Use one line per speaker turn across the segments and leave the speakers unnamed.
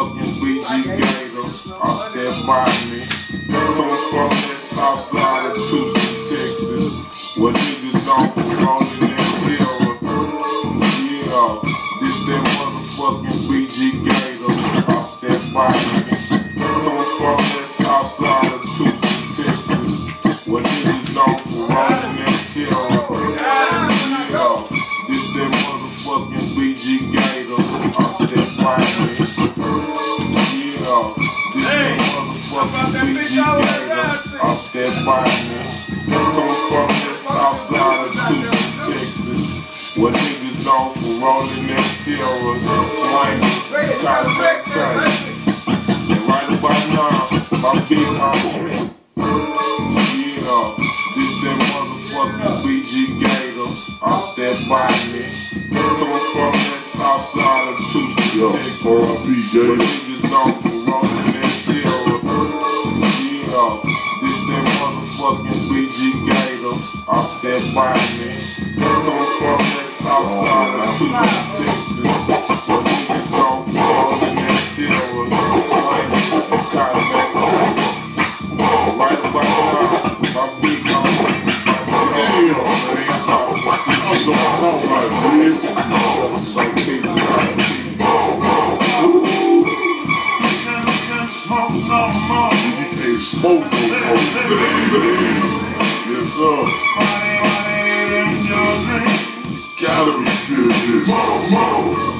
motherfucking BG Gator off that body. Coming from that south side of Houston, Texas, where niggas don't for rolling that terror. Yeah, this that motherfucking BG Gator This that motherfucking BG Gator off that body. Coming from that south of Texas, where niggas known for rolling them terrors, swingers, Cadillac chains. And right about now, my big homie. Yeah, this that motherfucking BG Gator off that body. Coming from that south of Texas. Where niggas known for rolling Gator off that body. Coming from that south side of Texas. Where niggas known for rolling that terror. Swinging, Cadillac chains. Right about now, my big homie.
Damn, man. I'm gonna talk about this.
Smoke no more.
You can't smoke no more.
Your drink.
Gotta be good at this.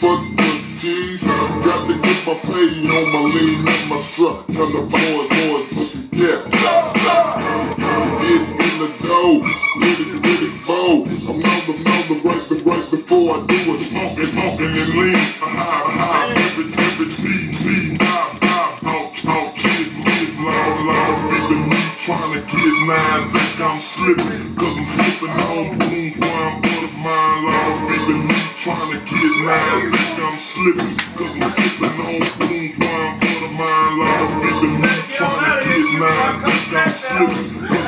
the whole fucking cheese. Got to get my pay on my lean and my strut. Tell the boys, boys, pussy, yeah. Get in the dough, get it, get it, bow. I'm on the, on the right, but right before I do it.
Smoking, smoking and lean. High, high, every, every seed, seed, dive, dive, talk, talk, kid, kid, laws, laws, people me trying to get mine. Think I'm slipping, cause I'm sipping on Think I'm slipping, cause I'm sipping on out of mine. Laws, people me trying to get mine. I'm slipping,